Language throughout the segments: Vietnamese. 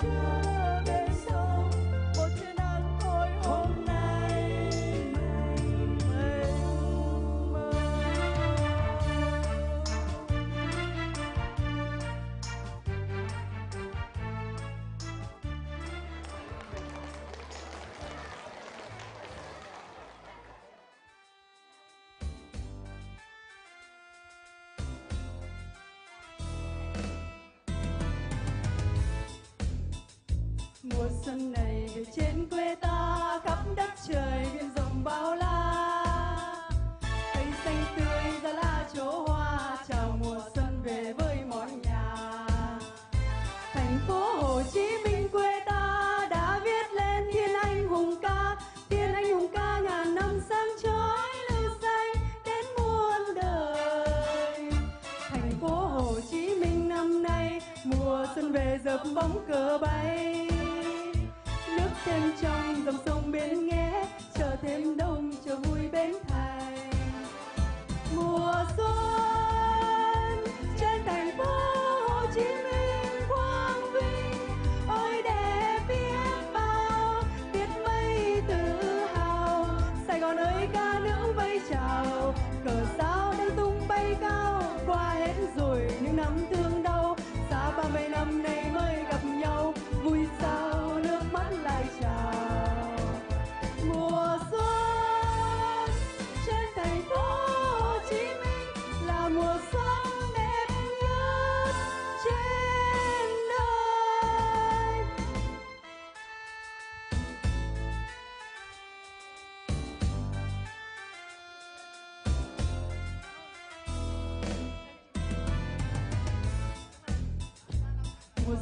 Christ. Mùa xuân này về trên quê ta, khắp đất trời biển rộng bao la. Cây xanh tươi ra lá chỗ hoa, chào mùa xuân về với mọi nhà. Thành phố Hồ Chí Minh quê ta đã viết lên thiên anh hùng ca, thiên anh hùng ca ngàn năm sáng chói lưu danh đến muôn đời. Thành phố Hồ Chí Minh năm nay, mùa xuân về dập bóng cờ bay trên trong dòng sông bên nghe chờ thêm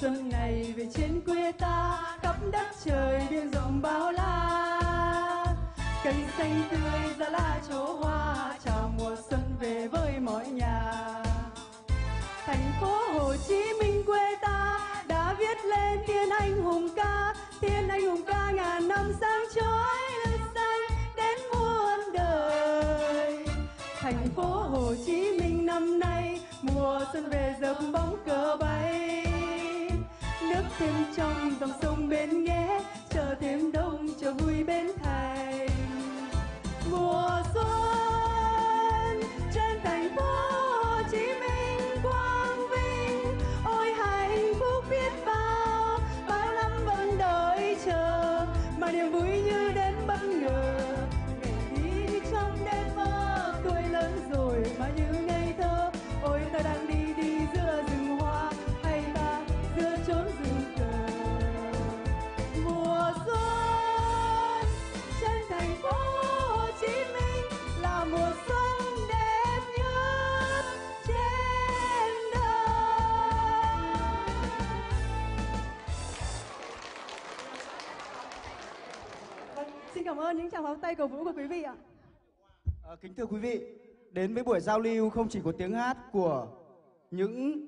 xuân này về trên quê ta, khắp đất trời biên rộng bao la. Cây xanh tươi ra lá chỗ hoa, chào mùa xuân về với mọi nhà. Thành phố Hồ Chí Minh quê ta, đã viết lên thiên anh hùng ca. Thiên anh hùng ca ngàn năm sáng chói lên xanh đến muôn đời. Thành phố Hồ Chí Minh năm nay, mùa xuân về dập bóng cờ bay thêm trong dòng sông bên nghe chờ thêm đông chờ vui bên ơn những tràng pháo tay cổ vũ của quý vị ạ À, kính thưa quý vị, đến với buổi giao lưu không chỉ có tiếng hát của những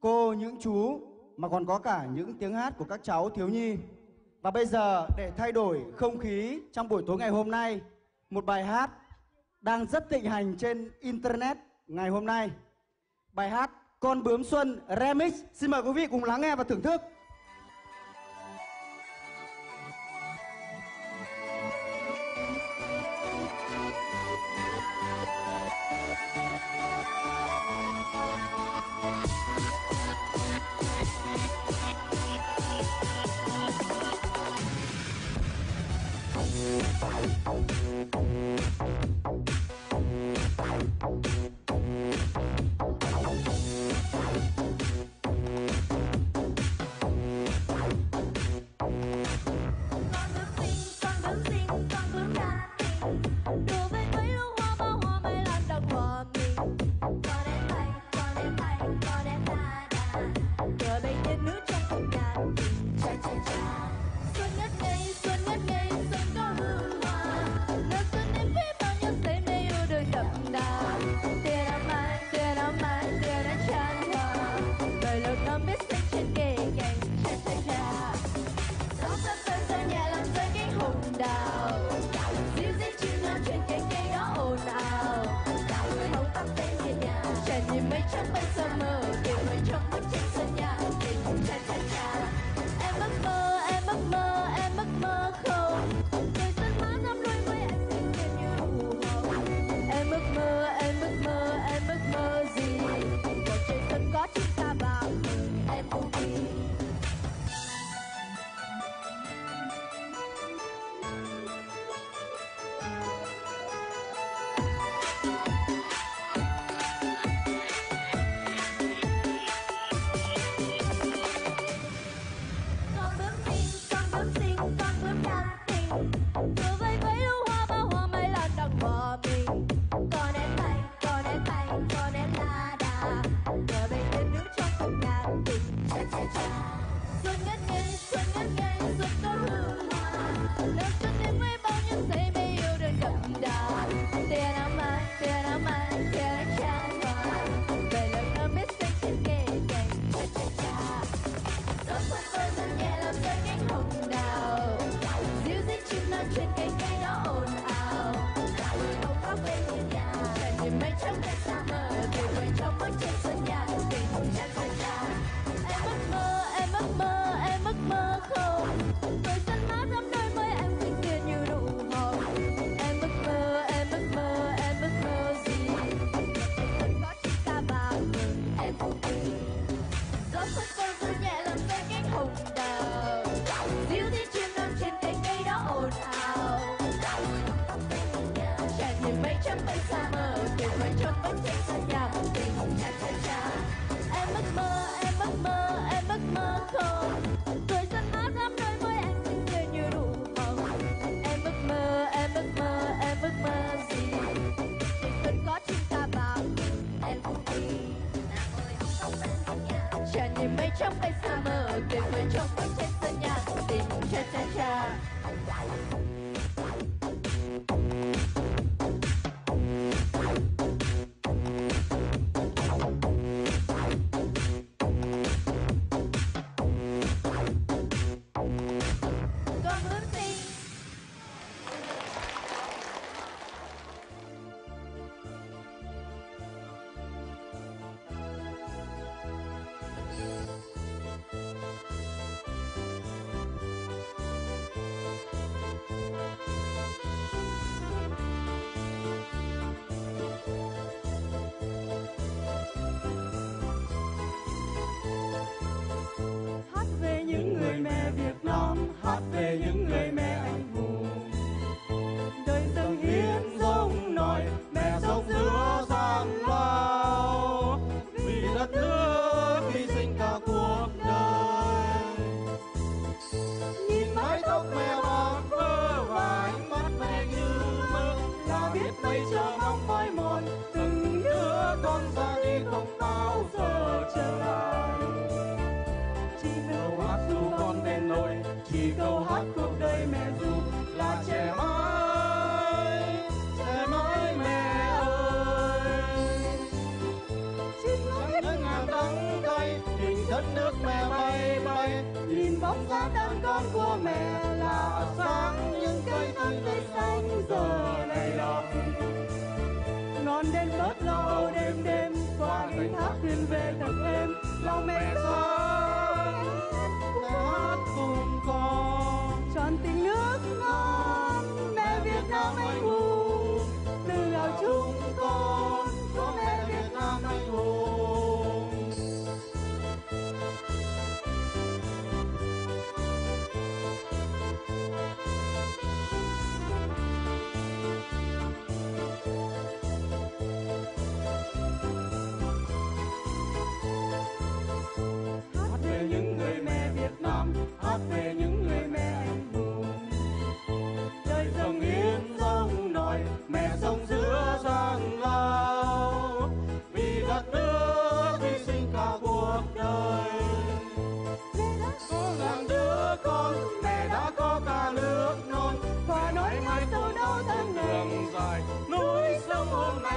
cô, những chú mà còn có cả những tiếng hát của các cháu thiếu nhi. Và bây giờ để thay đổi không khí trong buổi tối ngày hôm nay, một bài hát đang rất thịnh hành trên internet ngày hôm nay. Bài hát Con bướm xuân remix. Xin mời quý vị cùng lắng nghe và thưởng thức. mây trong bay xa mờ tuyệt vời trong bước trên sân nhà. Tình cha cha cha. hết lo đêm đêm qua đèn thắp nhìn về thật em lòng mẹ thơ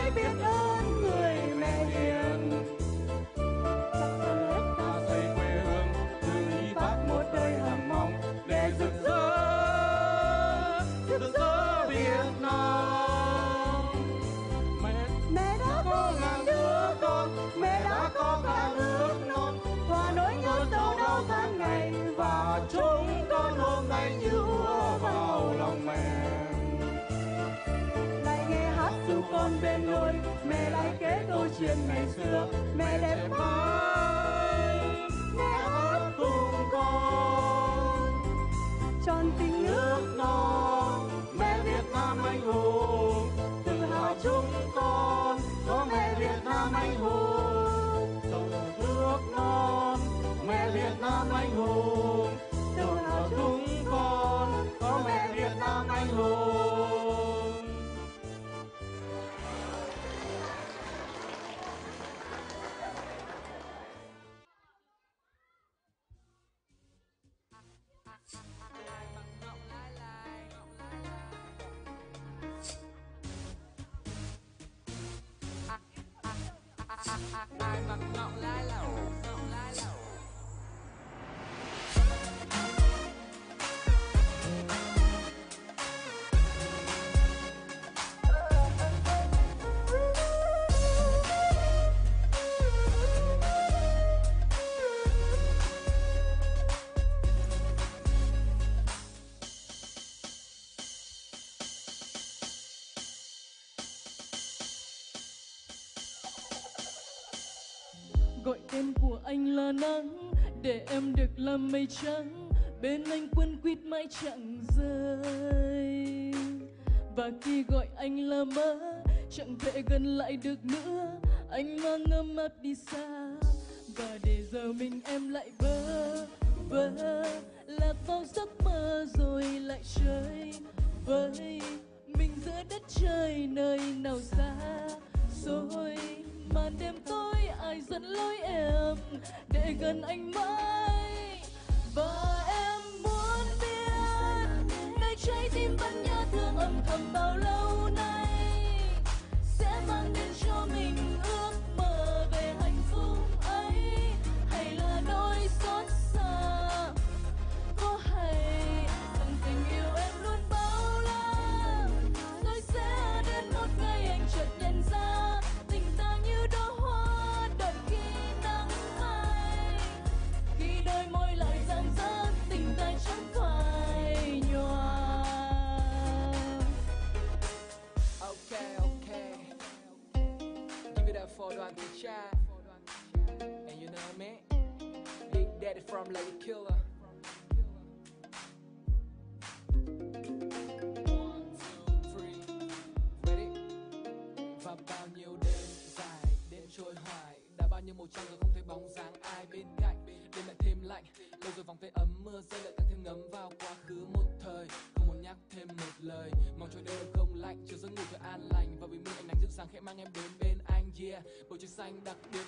baby, love. chuyện ngày xưa. Mẹ đẹp quá. nắng, để em được làm mây trắng, bên anh quân quýt mãi chẳng rơi. Và khi gọi anh là mơ chẳng thể gần lại được nữa. Anh mang ngâm áp đi xa, và để giờ mình em lại vơ vơ lạc vào giấc mơ rồi one good shot. And you know what I mean? Big daddy from Lady Killer. anh đặc biệt.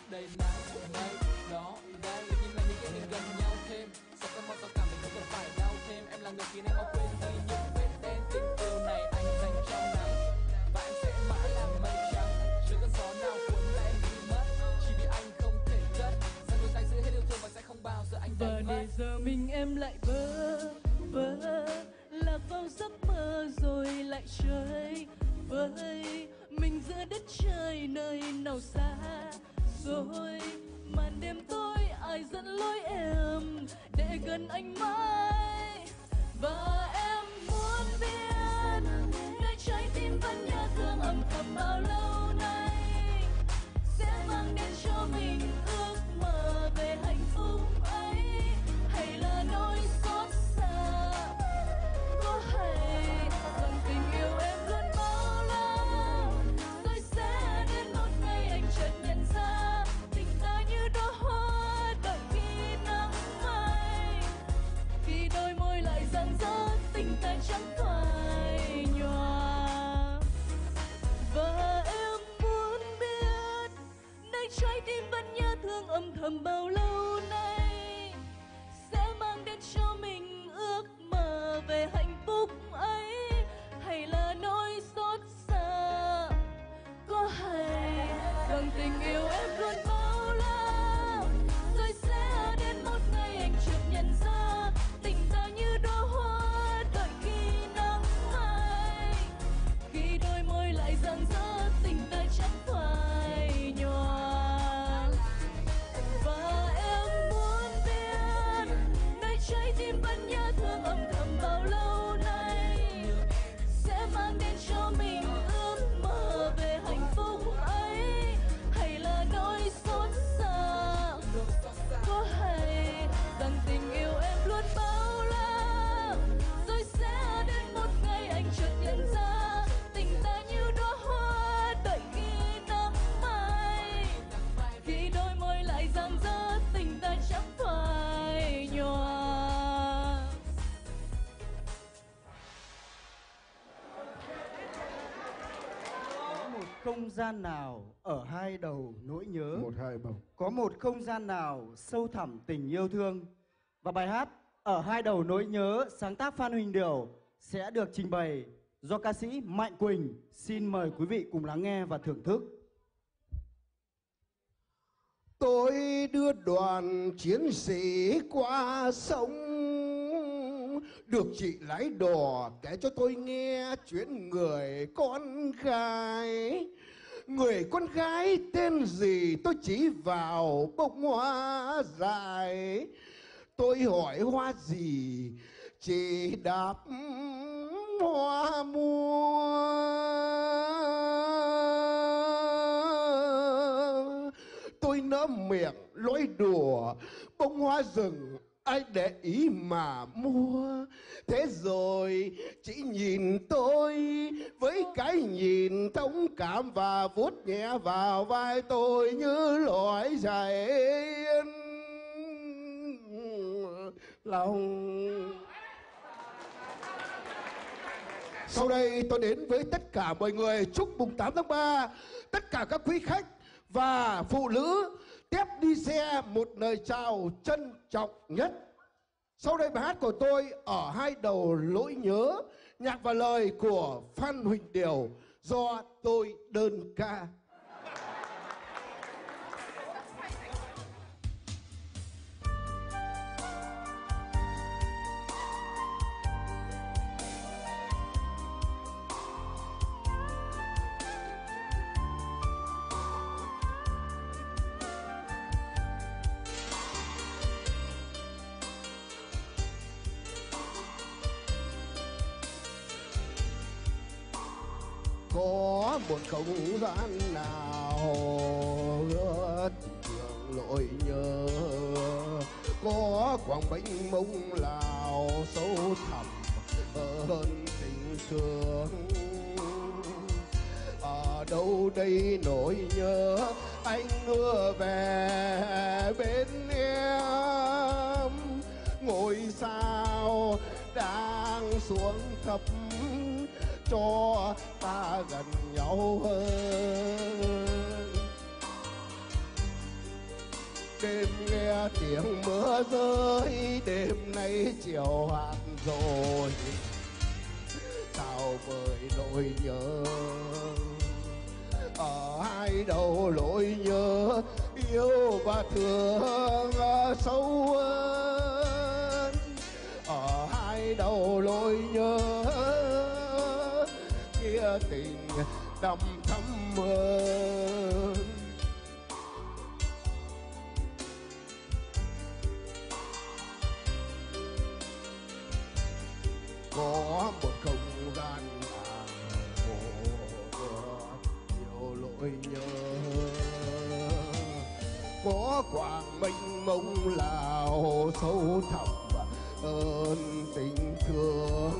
gian nào ở hai đầu nỗi nhớ? Một hai có một không gian nào sâu thẳm tình yêu thương? Và bài hát ở hai đầu nỗi nhớ sáng tác phan huỳnh điều sẽ được trình bày do ca sĩ mạnh quỳnh xin mời quý vị cùng lắng nghe và thưởng thức. Tôi đưa đoàn chiến sĩ qua sông được chị lái đò kể cho tôi nghe chuyện người con gái. Người con gái tên gì tôi chỉ vào bông hoa dài. Tôi hỏi hoa gì, chỉ đáp hoa mua Tôi nỡ miệng lối đùa, bông hoa rừng ai để ý mà mua? Thế rồi chỉ nhìn tôi, với cái nhìn thông cảm và vuốt nhẹ vào vai tôi như loại giải lòng. Sau đây tôi đến với tất cả mọi người, chúc mùng 8 tháng 3 tất cả các quý khách và phụ nữ tiếp đi xe một lời chào trân trọng nhất. Sau đây bài hát của tôi ở hai đầu lỗi nhớ, nhạc và lời của Phan Huỳnh Điều do tôi đơn ca. có một không gian nào ước trường lỗi nhớ. Có quảng mênh mông lào sâu thẳm hơn tình thương. Ở đâu đây nỗi nhớ anh ưa về bên cho ta gần nhau hơn. Đêm nghe tiếng mưa rơi, đêm nay chiều hạn rồi. Sao vời nỗi nhớ? Ở hai đầu nỗi nhớ, yêu và thương sâu hơn. Tình đậm thắm hơn có một không gian nào nhiều lỗi nhớ. Có quảng mênh mông lào sâu thẳm ơn tình thương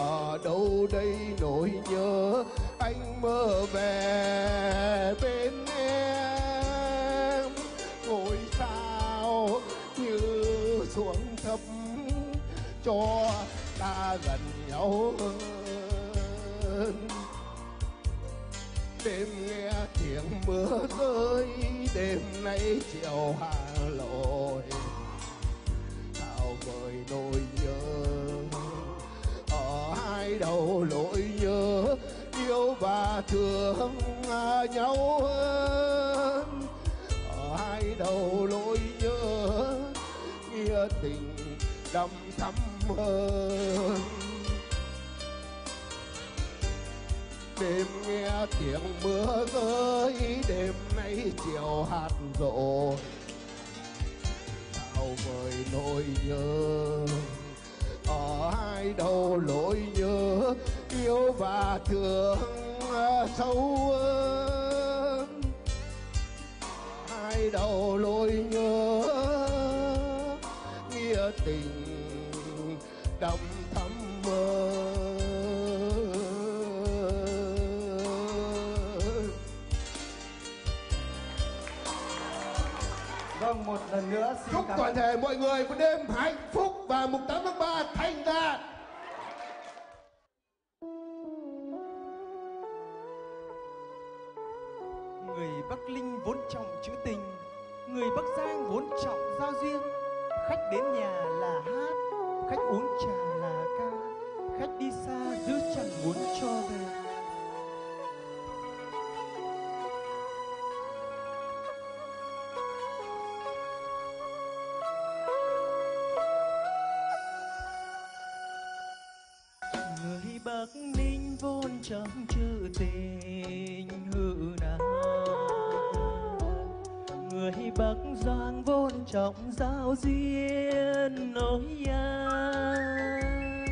ở đâu đây nỗi nhớ anh mơ về bên em? Ngôi sao như xuống thấp cho ta gần nhau hơn. Đêm nghe tiếng mưa rơi, đêm nay chiều hà lội. Sao mời nỗi đầu lỗi nhớ, yêu và thương à, nhau hơn. Ở hai đầu lỗi nhớ, nghĩa tình đậm thắm hơn. Đêm nghe tiếng mưa rơi, đêm nay chiều hạt rộ. Tao vời nỗi nhớ? Ở hai đầu lối nhớ, yêu và thương à, sâu hai đầu lối nhớ, nghĩa tình đậm Vâng, một lần nữa xin chúc toàn thể mọi người một đêm hạnh phúc và mùng 8 tháng 3 thành đạt Giang vốn trọng giao duyên nối gian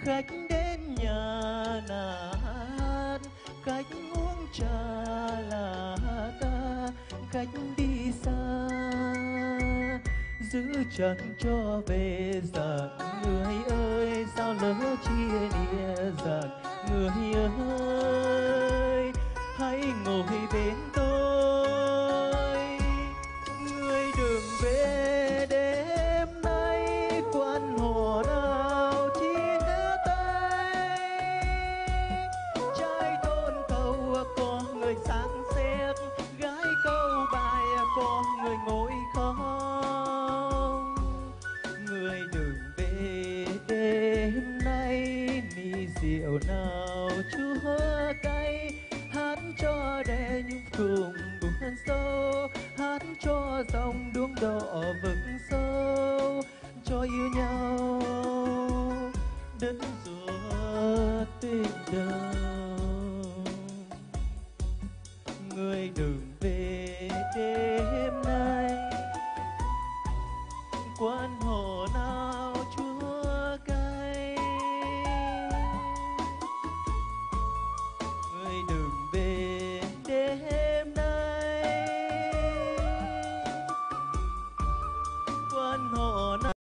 Khách đến nhà là hát Khách uống trà là ta, khách đi xa. Giữ chân cho về giặc, người ơi, sao lỡ chia lìa giặc, người ơi, hãy ngồi bên